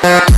Thank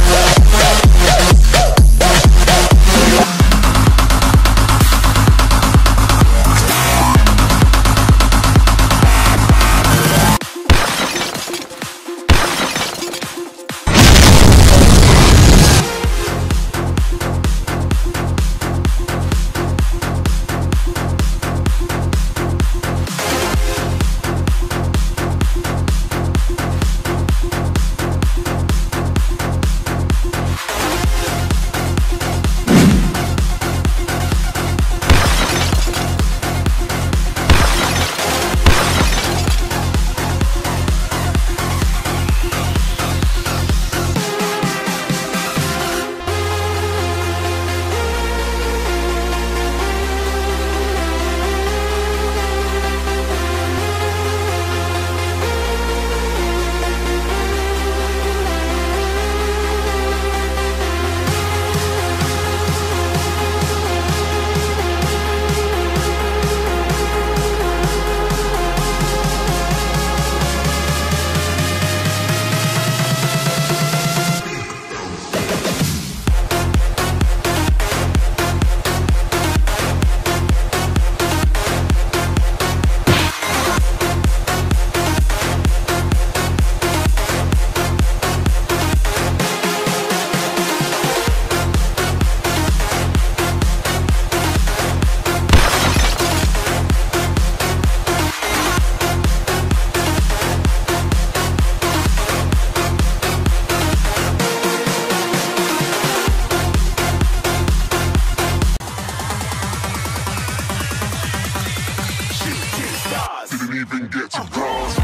Didn't even get to cross.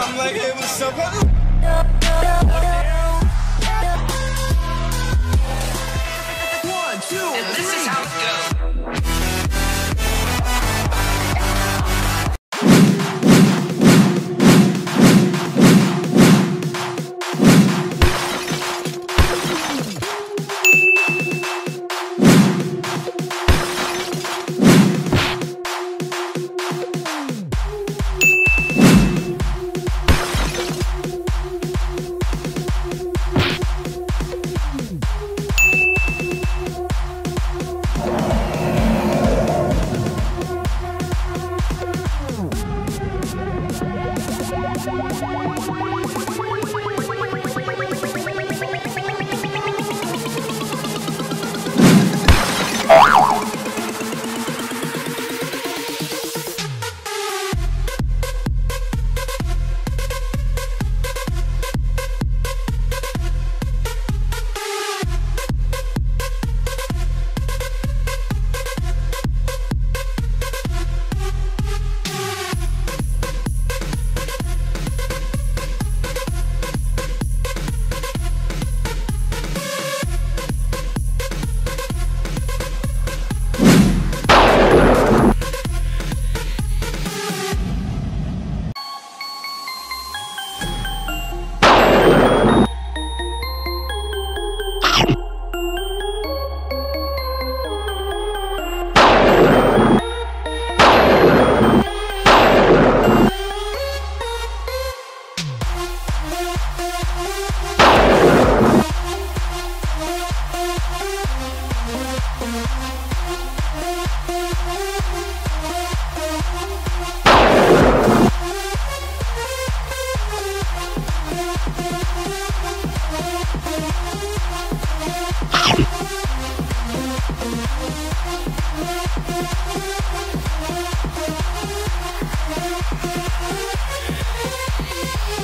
I'm like, hey, what's up?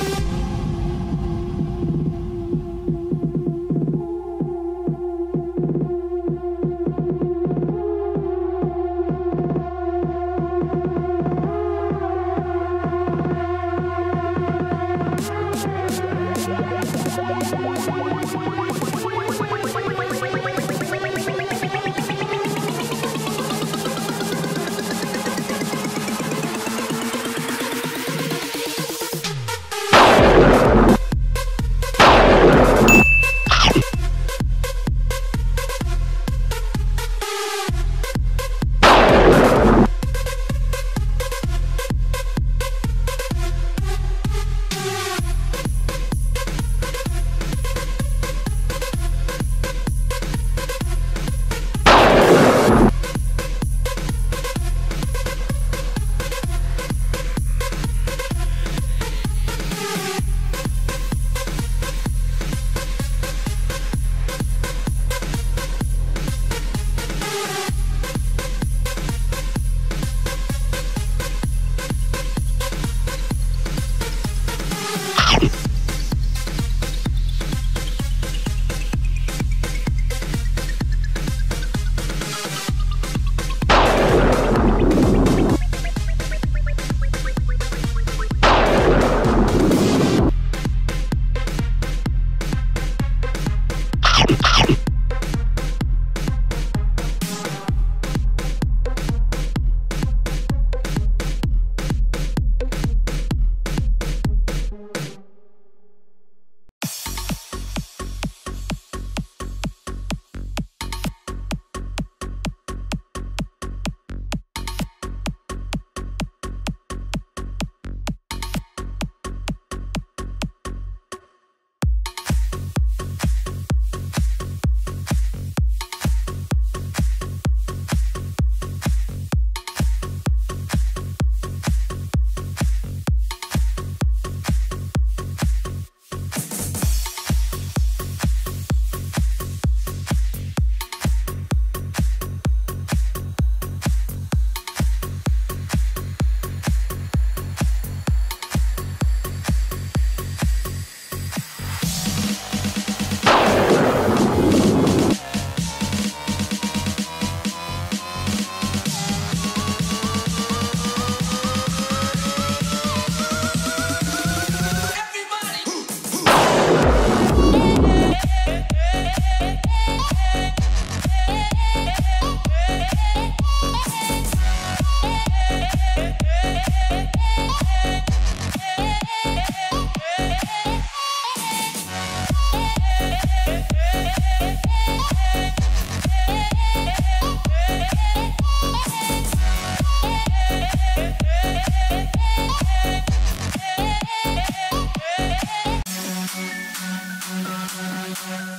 Didn't